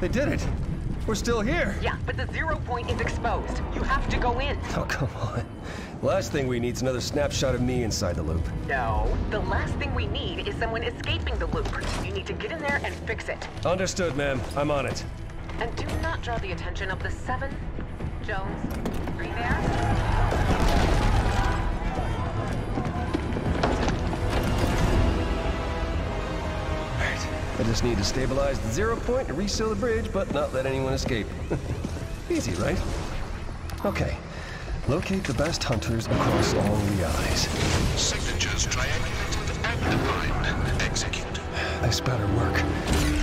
They did it. We're still here. Yeah, but the zero point is exposed. You have to go in. Oh, come on. Last thing we need is another snapshot of me inside the loop. No. The last thing we need is someone escaping the loop. You need to get in there and fix it. Understood, ma'am. I'm on it. And do not draw the attention of the seven. Jones, are you there? Just need to stabilize the zero point and reseal the bridge, but not let anyone escape. Easy, right? Okay. Locate the best hunters across all the eyes. Signatures triangulated and defined. Execute. This better work.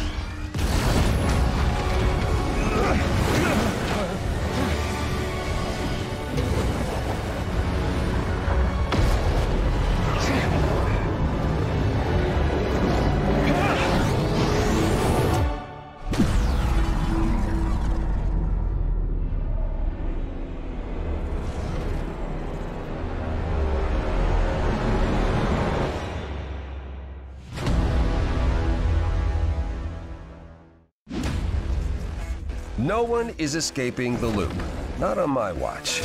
No one is escaping the loop. Not on my watch.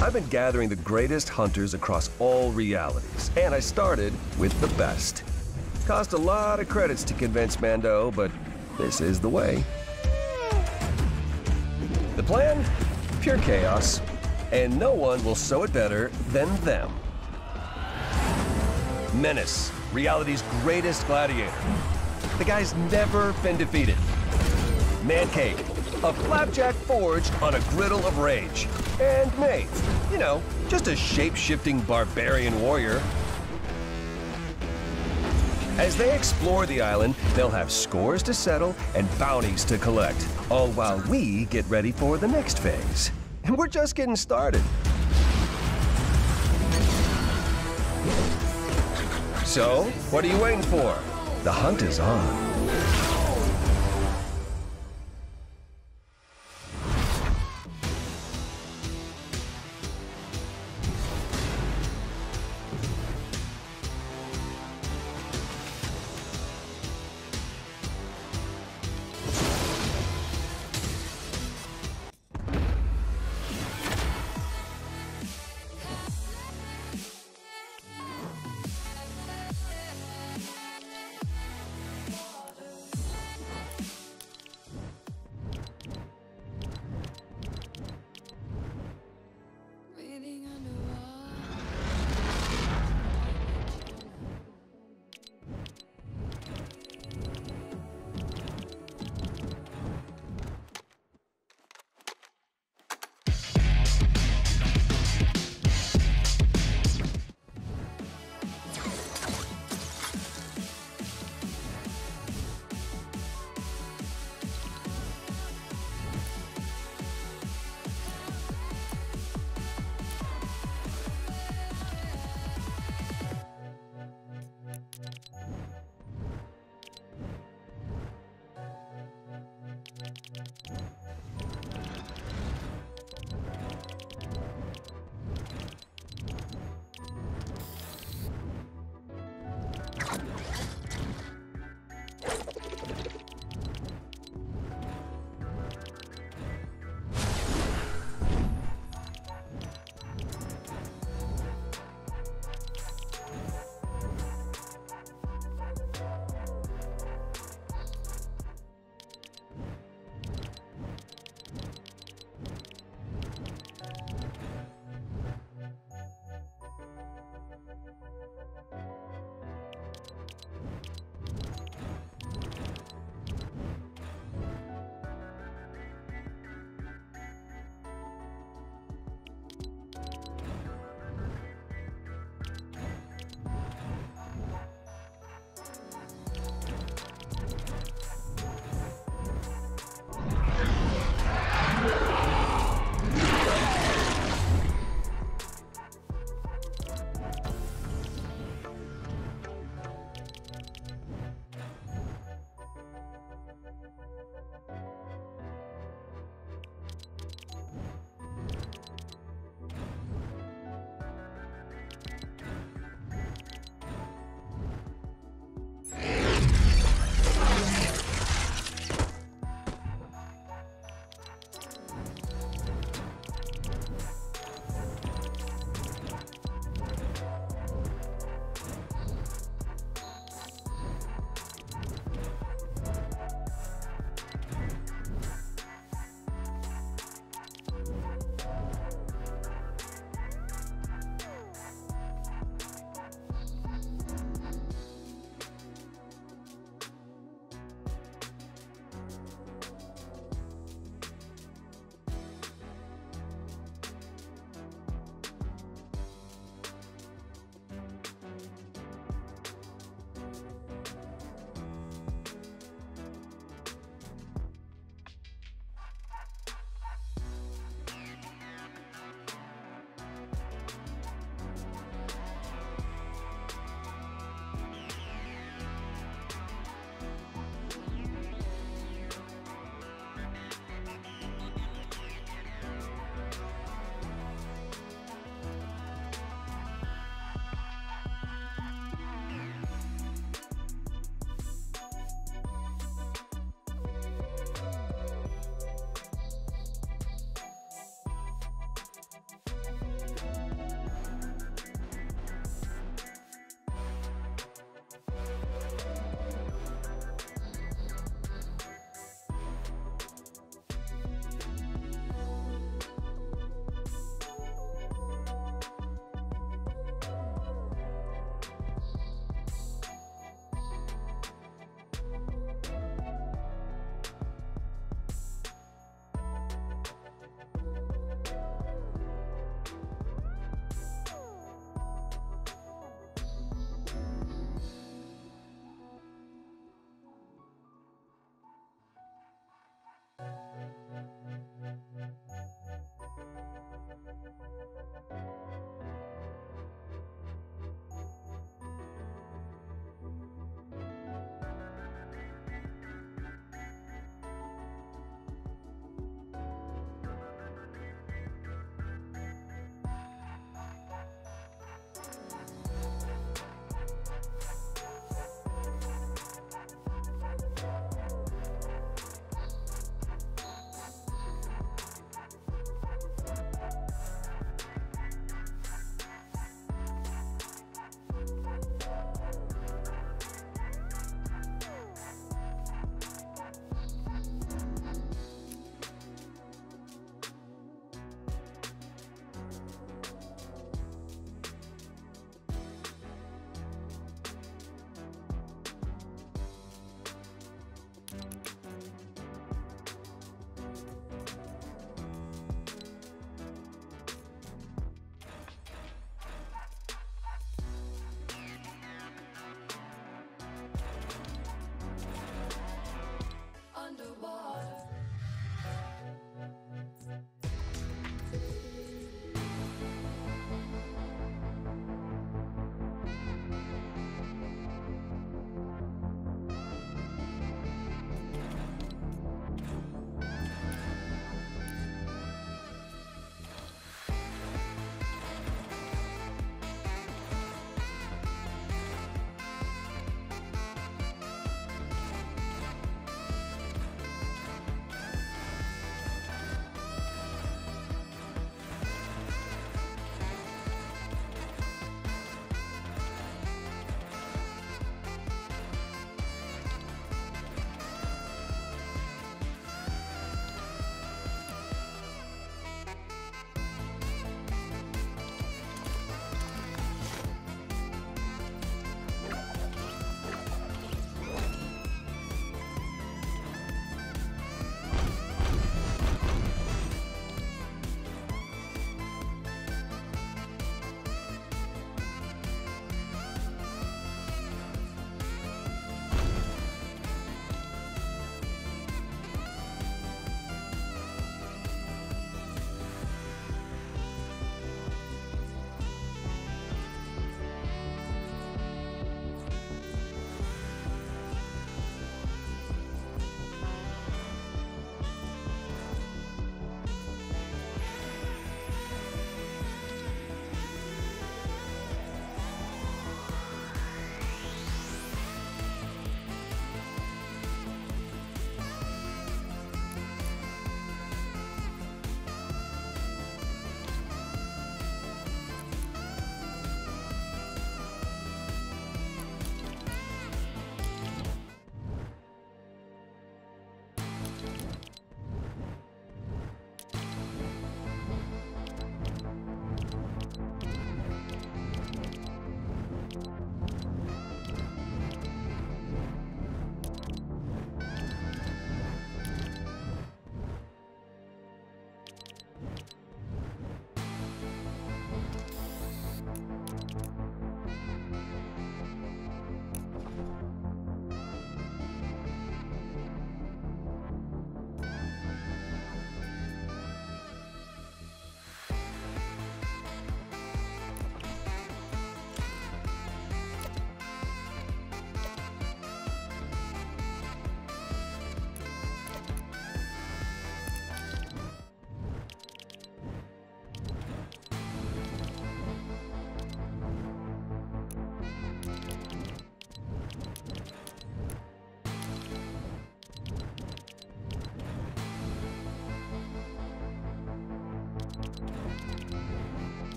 I've been gathering the greatest hunters across all realities, and I started with the best. Cost a lot of credits to convince Mando, but this is the way. The plan? Pure chaos. And no one will sow it better than them. Menace, reality's greatest gladiator. The guy's never been defeated. Mancake, a flapjack forged on a griddle of rage. And Maeve, you know, just a shape-shifting barbarian warrior. As they explore the island, they'll have scores to settle and bounties to collect, all while we get ready for the next phase. And we're just getting started. So, what are you waiting for? The hunt is on.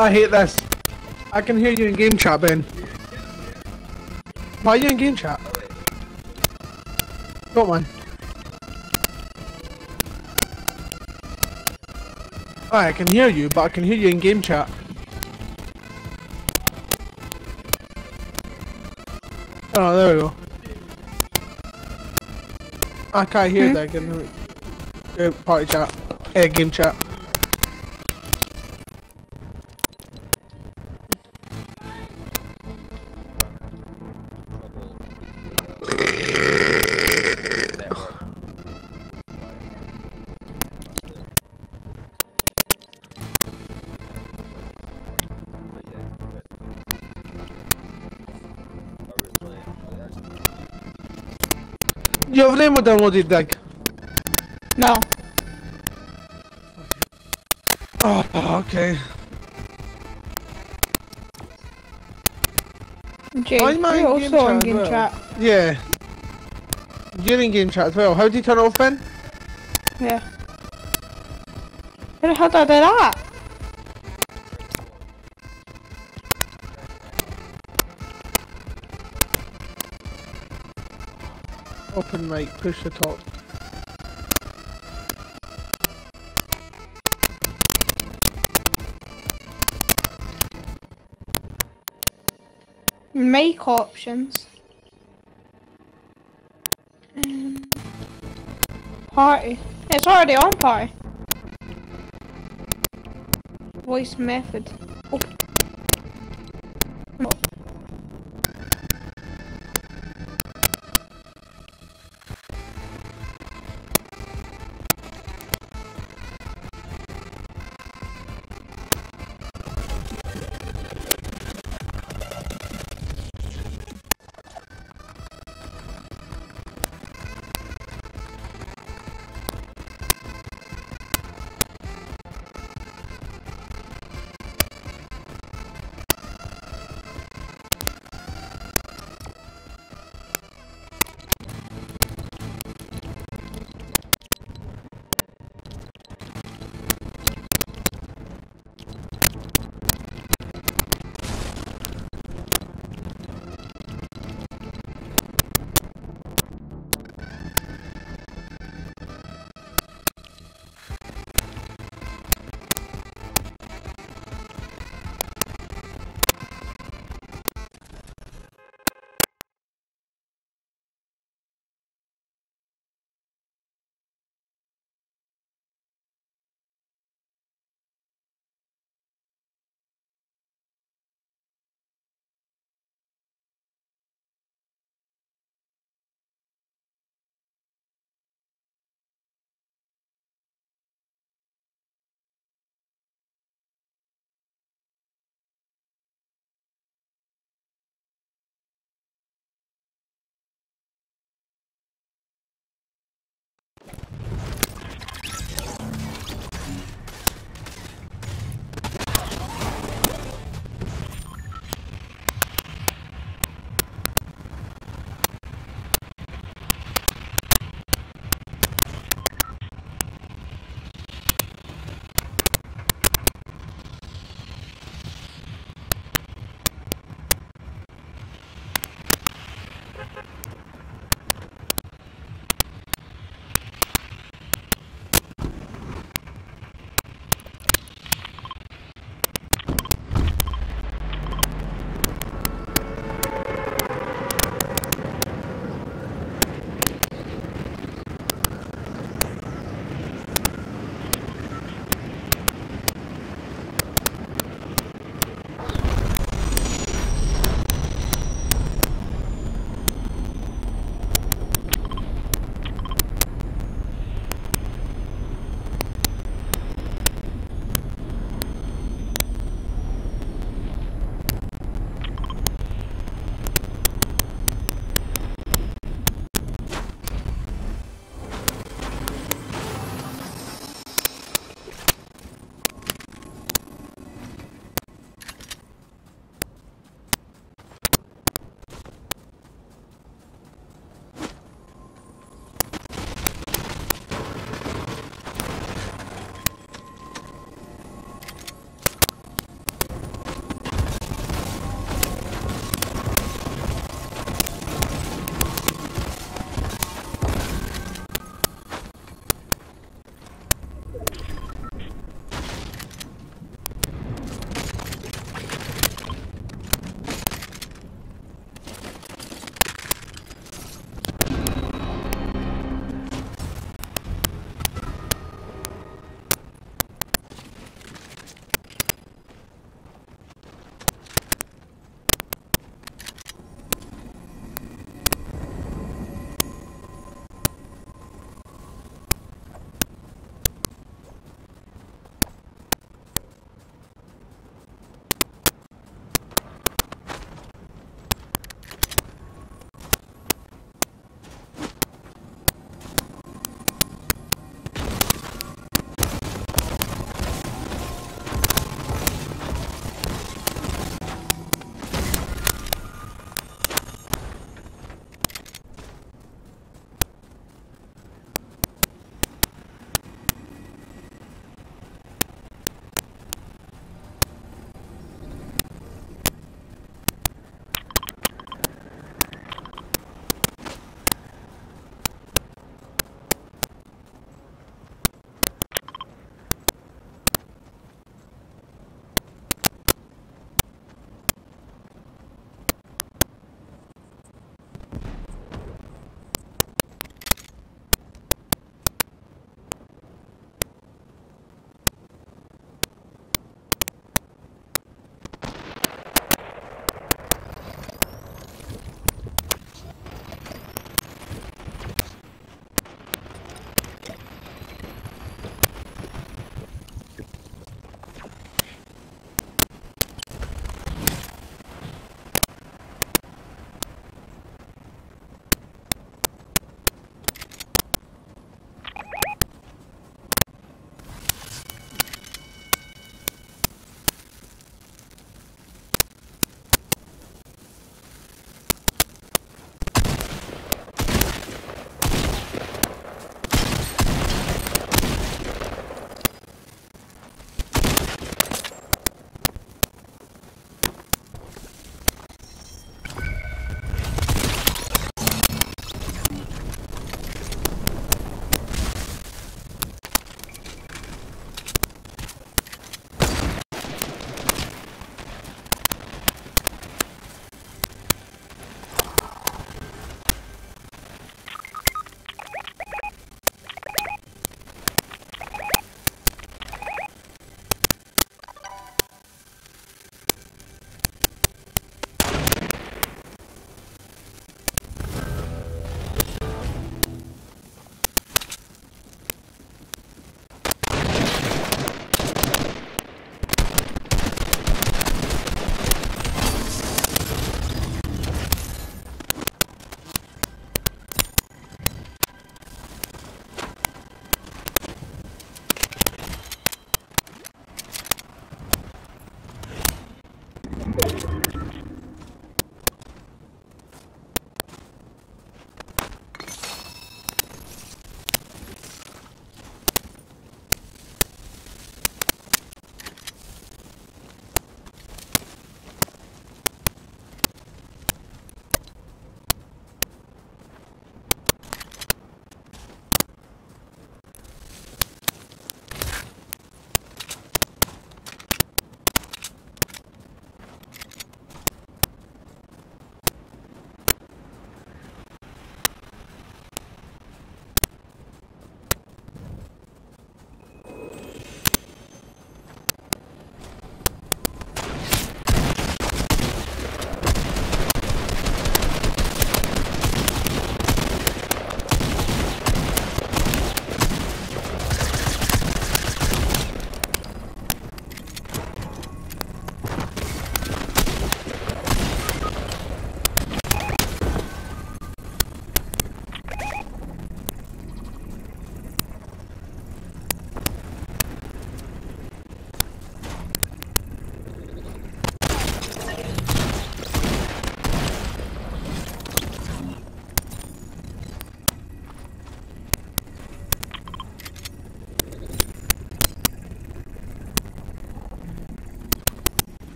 I hate this. I can hear you in game chat, Ben. Why are you in game chat? Got one. I can hear you, but I can hear you in game chat. Oh, there we go. I can't hear that in the uh, party chat. Uh, game chat. You have never downloaded Dig. No. Oh, okay. Jay, Why am you're also in chat game as well? chat. Yeah. You're in game chat as well. How do you turn it off, Ben? Yeah. How did I do that? Mic, push the top. Make options. Um, party. It's already on party. Voice method.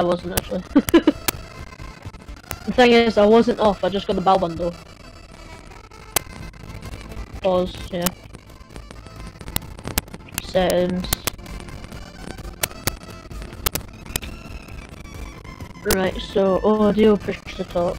I wasn't actually. the thing is, I wasn't off. I just got the bell bundle. Pause. Yeah. Settings. Right. So audio push to talk.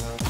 Thank you.